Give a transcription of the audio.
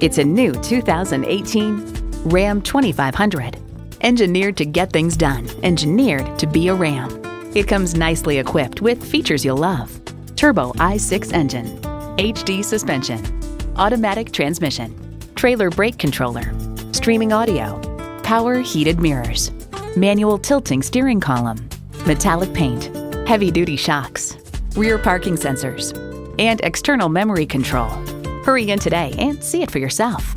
It's a new 2018 Ram 2500. Engineered to get things done, engineered to be a Ram. It comes nicely equipped with features you'll love. Turbo i6 engine, HD suspension, automatic transmission, trailer brake controller, streaming audio, power heated mirrors, manual tilting steering column, metallic paint, heavy duty shocks, rear parking sensors, and external memory control. Hurry in today and see it for yourself.